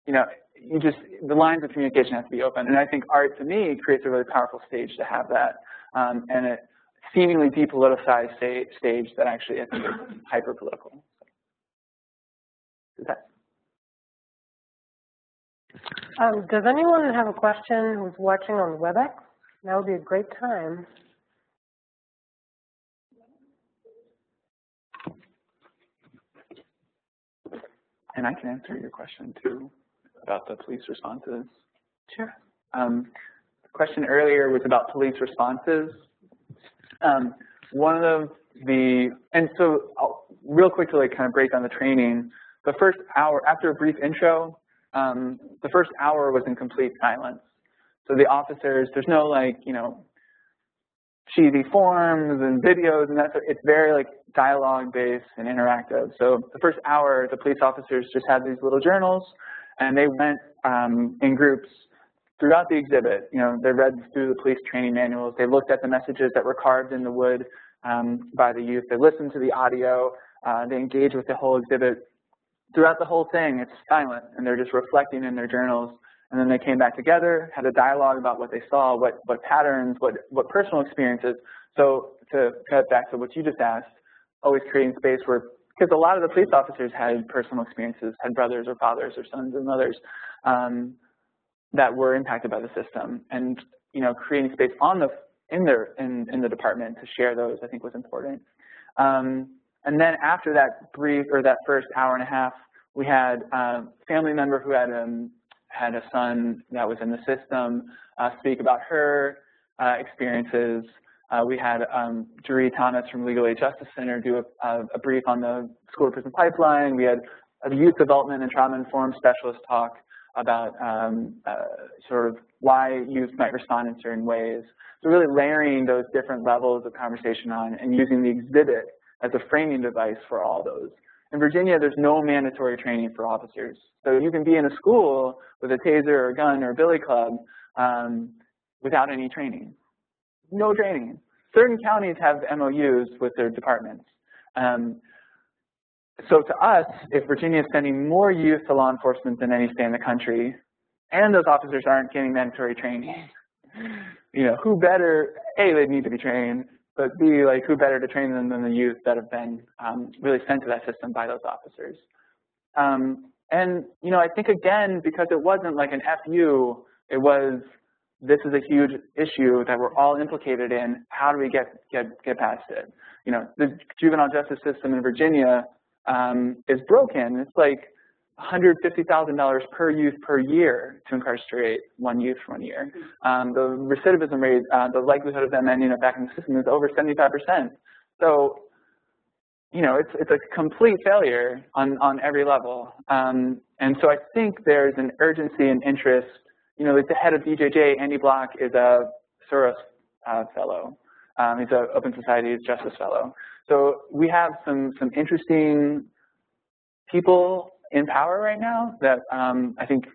Speaker 2: you know, you just, the lines of communication have to be open. And I think art, to me, creates a really powerful stage to have that. Um, and a seemingly depoliticized stage that actually I think is hyper-political. That
Speaker 1: um, does anyone have a question who's watching on WebEx? That would be a great time.
Speaker 2: And I can answer your question too about the police responses.
Speaker 1: Sure.
Speaker 2: Um, the question earlier was about police responses. Um, one of the, and so I'll, real quick to like kind of break down the training, the first hour, after a brief intro, um, the first hour was in complete silence. So the officers, there's no like, you know, cheesy forms and videos and that's it's very like dialogue based and interactive. So the first hour, the police officers just had these little journals and they went um, in groups throughout the exhibit. You know, they read through the police training manuals, they looked at the messages that were carved in the wood um, by the youth, they listened to the audio, uh, they engaged with the whole exhibit. Throughout the whole thing, it's silent and they're just reflecting in their journals and then they came back together, had a dialogue about what they saw, what, what patterns, what, what personal experiences. So to cut back to what you just asked, always creating space where, because a lot of the police officers had personal experiences, had brothers or fathers or sons or mothers um, that were impacted by the system. And, you know, creating space on the, in, their, in, in the department to share those, I think was important. Um, and then after that brief, or that first hour and a half, we had a family member who had um, had a son that was in the system uh, speak about her uh, experiences. Uh, we had um, Thomas from Legal Aid Justice Center do a, a, a brief on the school to prison pipeline. We had a youth development and trauma informed specialist talk about um, uh, sort of why youth might respond in certain ways. So really layering those different levels of conversation on and using the exhibit as a framing device for all those. In Virginia, there's no mandatory training for officers. So you can be in a school with a taser or a gun or a billy club um, without any training. No training. Certain counties have MOUs with their departments. Um, so to us, if Virginia is sending more youth to law enforcement than any state in the country, and those officers aren't getting mandatory training, you know, who better, A, they need to be trained, but B, like who better to train them than the youth that have been um, really sent to that system by those officers. Um, and, you know, I think again, because it wasn't like an FU, it was, this is a huge issue that we're all implicated in, how do we get, get, get past it? You know, the juvenile justice system in Virginia um, is broken. It's like $150,000 per youth per year to incarcerate one youth for one year. Um, the recidivism rate, uh, the likelihood of them ending up back in the system is over 75%. So, you know, it's, it's a complete failure on, on every level. Um, and so I think there's an urgency and interest, you know, like the head of DJJ, Andy Block, is a Soros uh, fellow. Um, he's an Open Society's Justice Fellow. So we have some, some interesting people in power right now that um, I think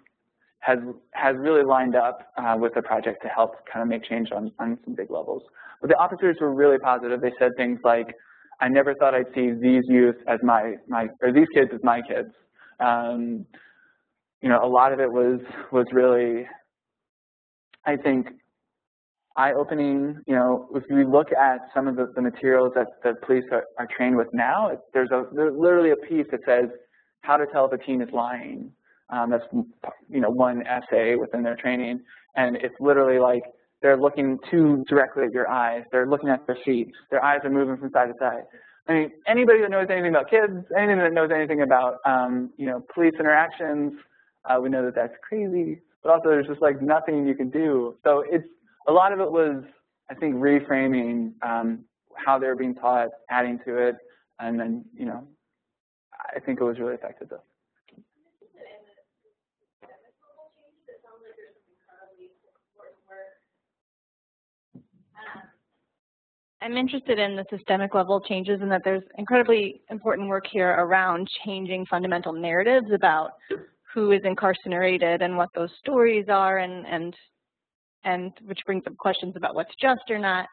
Speaker 2: has has really lined up uh, with the project to help kind of make change on, on some big levels. But the officers were really positive. They said things like, I never thought I'd see these youth as my, my or these kids as my kids. Um, you know, a lot of it was was really, I think, eye-opening. You know, if we look at some of the, the materials that the police are, are trained with now, there's a there's literally a piece that says how to tell if a teen is lying. Um, that's you know one essay within their training, and it's literally like they're looking too directly at your eyes. They're looking at their feet. Their eyes are moving from side to side. I mean, anybody that knows anything about kids, anything that knows anything about um, you know police interactions, uh, we know that that's crazy. But also, there's just like nothing you can do. So it's a lot of it was, I think, reframing um, how they're being taught, adding to it, and then you know I think it was really effective though.
Speaker 5: I'm interested in the systemic level changes and that there's incredibly important work here around changing fundamental narratives about who is incarcerated and what those stories are and and and which brings up questions about what's just or not.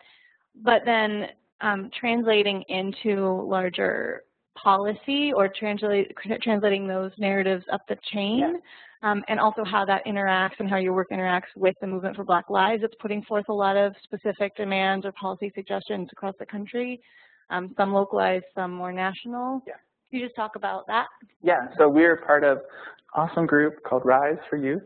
Speaker 5: But then um, translating into larger policy or translate, translating those narratives up the chain, yeah. um, and also how that interacts and how your work interacts with the Movement for Black Lives. It's putting forth a lot of specific demands or policy suggestions across the country, um, some localized, some more national.
Speaker 2: Yeah.
Speaker 5: Can you just talk about that?
Speaker 2: Yeah, so we're part of an awesome group called Rise for Youth,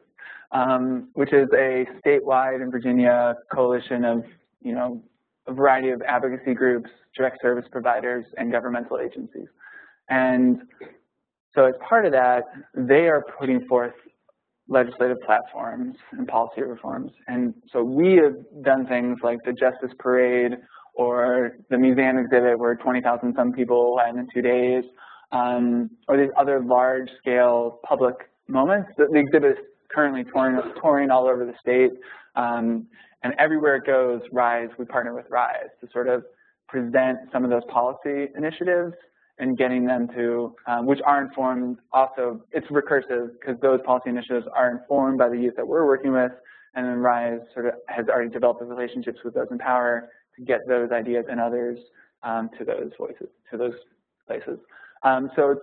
Speaker 2: um, which is a statewide in Virginia coalition of, you know, a variety of advocacy groups, direct service providers, and governmental agencies. And so as part of that, they are putting forth legislative platforms and policy reforms. And so we have done things like the Justice Parade or the museum exhibit where 20,000 some people went in two days, um, or these other large scale public moments. The, the exhibit is currently touring, touring all over the state, um, and everywhere it goes, RISE, we partner with RISE to sort of present some of those policy initiatives and getting them to, um, which are informed also, it's recursive because those policy initiatives are informed by the youth that we're working with, and then RISE sort of has already developed the relationships with those in power to get those ideas and others um, to those voices, to those places. Um, so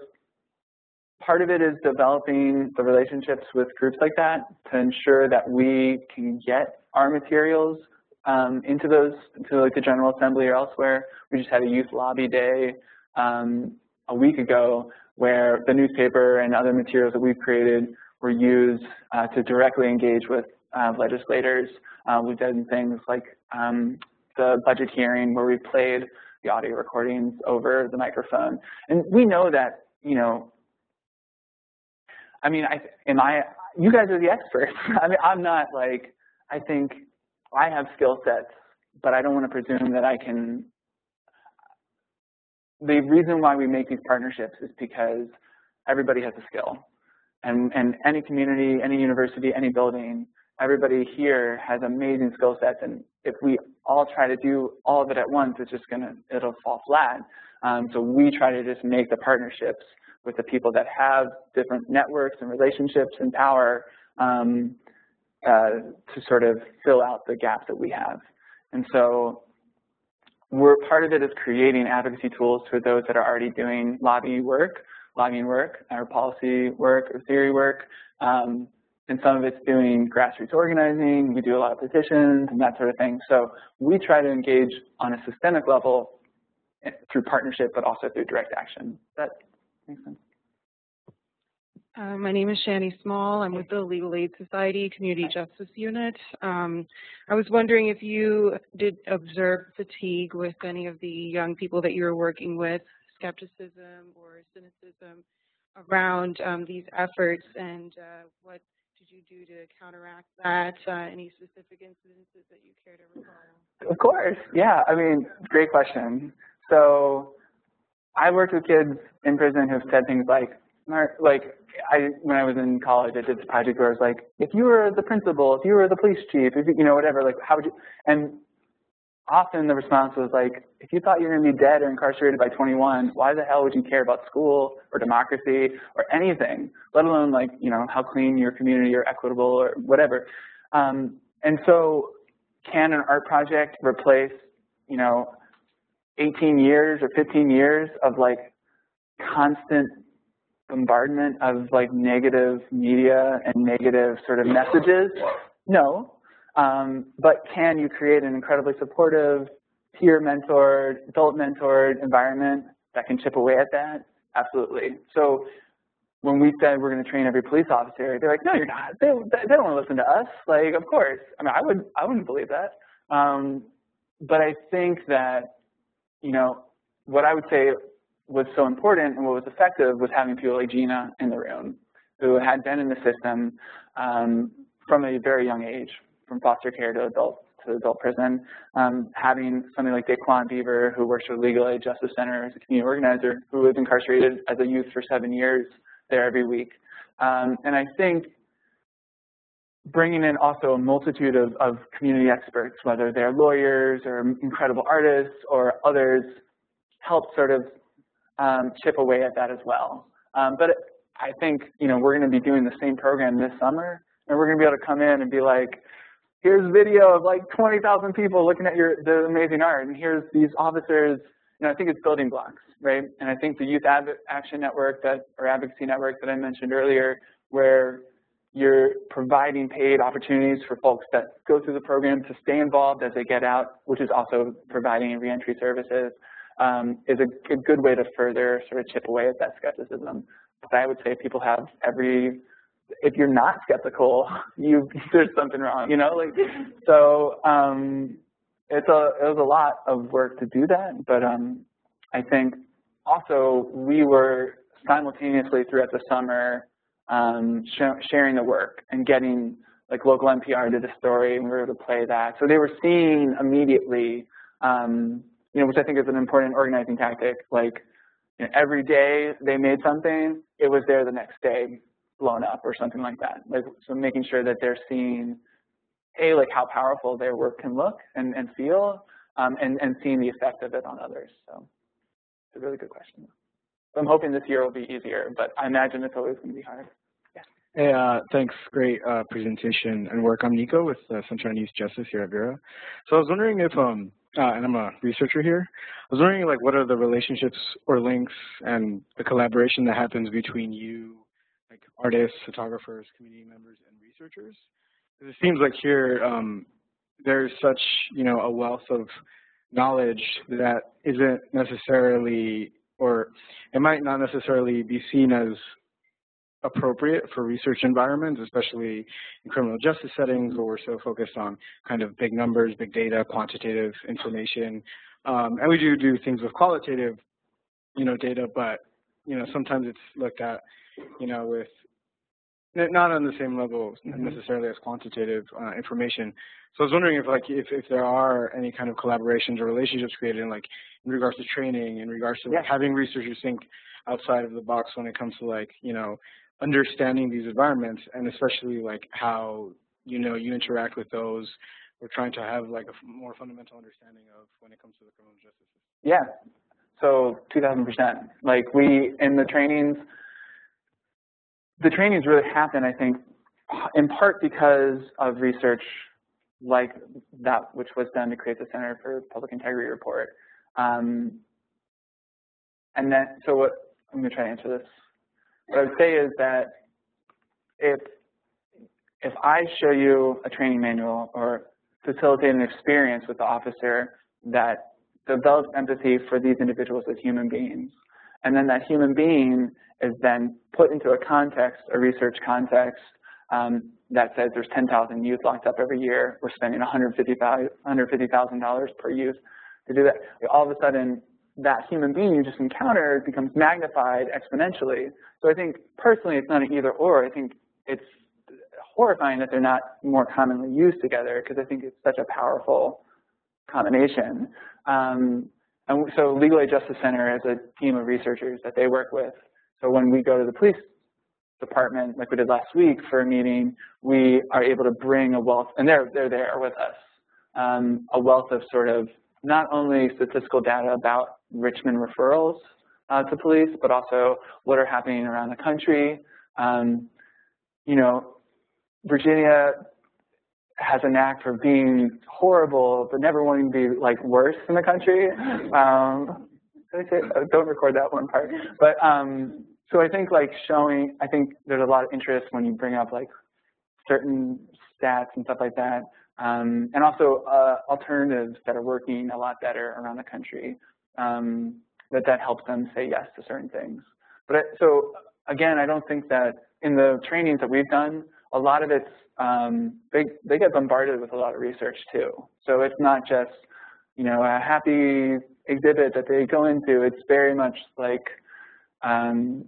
Speaker 2: part of it is developing the relationships with groups like that to ensure that we can get our materials um, into those, into like the General Assembly or elsewhere. We just had a youth lobby day um, a week ago where the newspaper and other materials that we've created were used uh, to directly engage with uh, legislators. Uh, we've done things like um, the budget hearing where we played the audio recordings over the microphone. And we know that, you know, I mean, I, am I, you guys are the experts. I mean, I'm not like, I think I have skill sets, but I don't want to presume that I can the reason why we make these partnerships is because everybody has a skill. And, and any community, any university, any building, everybody here has amazing skill sets. And if we all try to do all of it at once, it's just gonna, it'll fall flat. Um, so we try to just make the partnerships with the people that have different networks and relationships and power um, to sort of fill out the gaps that we have. And so we're part of it is creating advocacy tools for those that are already doing lobby work, lobbying work, or policy work, or theory work. Um, and some of it's doing grassroots organizing. We do a lot of petitions and that sort of thing. So we try to engage on a systemic level eh, through partnership, but also through direct action. Does that make sense?
Speaker 6: Uh, my name is Shani Small. I'm with the Legal Aid Society Community Justice Unit. Um, I was wondering if you did observe fatigue with any of the young people that you were working with, skepticism or cynicism around um, these efforts, and uh, what did you do to counteract that? Uh, any specific incidences that you care to recall?
Speaker 2: Of course, yeah. I mean, great question. So I worked with kids in prison who've said things like, like I when I was in college, I did this project where I was like, if you were the principal, if you were the police chief, if you, you know whatever, like how would you? And often the response was like, if you thought you were going to be dead or incarcerated by 21, why the hell would you care about school or democracy or anything, let alone like you know how clean your community or equitable or whatever. Um, and so, can an art project replace you know 18 years or 15 years of like constant bombardment of like negative media and negative sort of messages? No. Um, but can you create an incredibly supportive, peer mentored, adult mentored environment that can chip away at that? Absolutely. So when we said we're going to train every police officer, they're like, no, you're not. They, they don't want to listen to us. Like, of course. I mean, I would, I wouldn't believe that. Um, but I think that, you know, what I would say was so important and what was effective was having people like Gina in the room who had been in the system um, from a very young age, from foster care to adult to adult prison, um, having somebody like Daquan Beaver who works for Legal Aid Justice Center as a community organizer who was incarcerated as a youth for seven years there every week. Um, and I think bringing in also a multitude of, of community experts, whether they're lawyers or incredible artists or others, help sort of um, chip away at that as well. Um, but I think you know we're going to be doing the same program this summer, and we're going to be able to come in and be like, here's video of like 20,000 people looking at your the amazing art, and here's these officers. You know, I think it's building blocks, right? And I think the Youth Ad Action Network that or Advocacy Network that I mentioned earlier, where you're providing paid opportunities for folks that go through the program to stay involved as they get out, which is also providing reentry services um, is a, a, good way to further sort of chip away at that skepticism. But I would say people have every, if you're not skeptical, you there's something wrong, you know, like so. Um, it's a it was a lot of work to do that, but um, I think also we were simultaneously throughout the summer um, sh sharing the work and getting like local NPR did a story and we were able to play that. So they were seeing immediately um, you know, which I think is an important organizing tactic. Like, you know, every day they made something, it was there the next day blown up or something like that. Like, so making sure that they're seeing, A, like how powerful their work can look and, and feel, um, and, and seeing the effect of it on others. So it's a really good question. So I'm hoping this year will be easier, but I imagine it's always going to be hard. Yeah.
Speaker 7: Hey, uh, thanks. Great uh, presentation and work. I'm Nico with uh, Youth Justice here at Vera. So I was wondering if, um, uh, and I'm a researcher here, I was wondering like what are the relationships or links and the collaboration that happens between you, like artists, photographers, community members, and researchers? Because it seems like here um, there's such, you know, a wealth of knowledge that isn't necessarily or it might not necessarily be seen as appropriate for research environments, especially in criminal justice settings where we're so focused on kind of big numbers, big data, quantitative information. Um, and we do do things with qualitative, you know, data, but, you know, sometimes it's looked at, you know, with not on the same level necessarily as quantitative uh, information. So I was wondering if like if, if there are any kind of collaborations or relationships created in like in regards to training, in regards to like, having researchers think outside of the box when it comes to like, you know, understanding these environments and especially like how, you know, you interact with those. We're trying to have like a more fundamental understanding of when it comes to the criminal justice system.
Speaker 2: Yeah, so 2000%. Like we, in the trainings, the trainings really happen, I think, in part because of research like that which was done to create the Center for Public Integrity Report. Um, and then, so what, I'm going to try to answer this. What I would say is that if, if I show you a training manual or facilitate an experience with the officer that develops empathy for these individuals as human beings, and then that human being is then put into a context, a research context, um, that says there's 10,000 youth locked up every year. We're spending $150,000 per youth to do that. All of a sudden, that human being you just encountered becomes magnified exponentially. So I think personally it's not an either or. I think it's horrifying that they're not more commonly used together because I think it's such a powerful combination. Um, and so Legal Aid Justice Center is a team of researchers that they work with. So when we go to the police department, like we did last week for a meeting, we are able to bring a wealth, and they're, they're there with us, um, a wealth of sort of not only statistical data about Richmond referrals uh, to police, but also what are happening around the country. Um, you know, Virginia has a knack for being horrible, but never wanting to be like worse in the country. Um, don't record that one part. But um, so I think like showing, I think there's a lot of interest when you bring up like certain stats and stuff like that. Um, and also uh, alternatives that are working a lot better around the country, um, that that helps them say yes to certain things. But so again, I don't think that in the trainings that we've done, a lot of it's, um, they, they get bombarded with a lot of research too. So it's not just, you know, a happy exhibit that they go into. It's very much like um,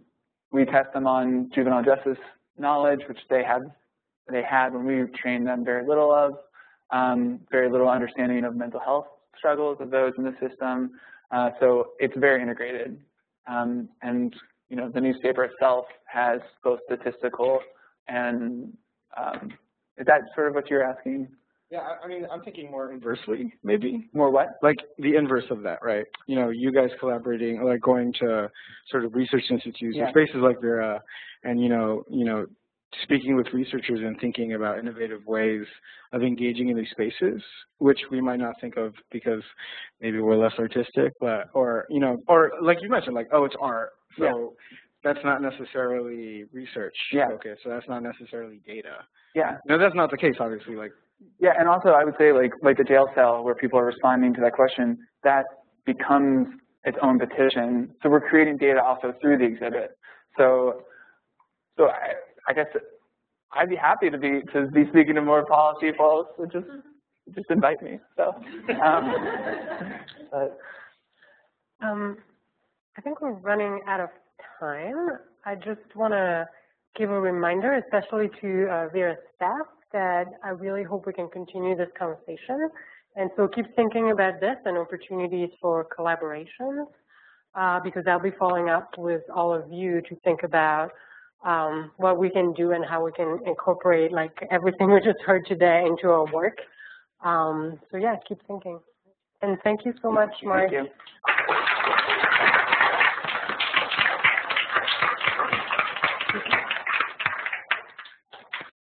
Speaker 2: we test them on juvenile justice knowledge, which they have they had when we trained them very little of, um, very little understanding of mental health struggles of those in the system. Uh, so it's very integrated. Um, and you know, the newspaper itself has both statistical and um, is that sort of what you're asking?
Speaker 7: Yeah, I mean, I'm thinking more inversely, maybe.
Speaker 2: More what?
Speaker 7: Like the inverse of that, right? You know, you guys collaborating, like going to sort of research institutes yeah. spaces like Vera, and you know, you know, speaking with researchers and thinking about innovative ways of engaging in these spaces, which we might not think of because maybe we're less artistic, but or you know, or like you mentioned, like oh, it's art, so. Yeah. That's not necessarily research
Speaker 2: yeah.
Speaker 7: Okay, so that's not necessarily data.
Speaker 2: Yeah.
Speaker 7: No, that's not the case, obviously. Like
Speaker 2: yeah, and also I would say like like the jail cell where people are responding to that question, that becomes its own petition. So we're creating data also through the exhibit. So so I, I guess I'd be happy to be to be speaking to more policy folks. So just just invite me. So um, but,
Speaker 1: um, I think we're running out of time. I just want to give a reminder, especially to uh, Vera staff, that I really hope we can continue this conversation And so keep thinking about this and opportunities for collaborations uh, because I'll be following up with all of you to think about um, what we can do and how we can incorporate like everything we just heard today into our work. Um, so yeah, keep thinking. And thank you so much, Mark.
Speaker 2: Thank you.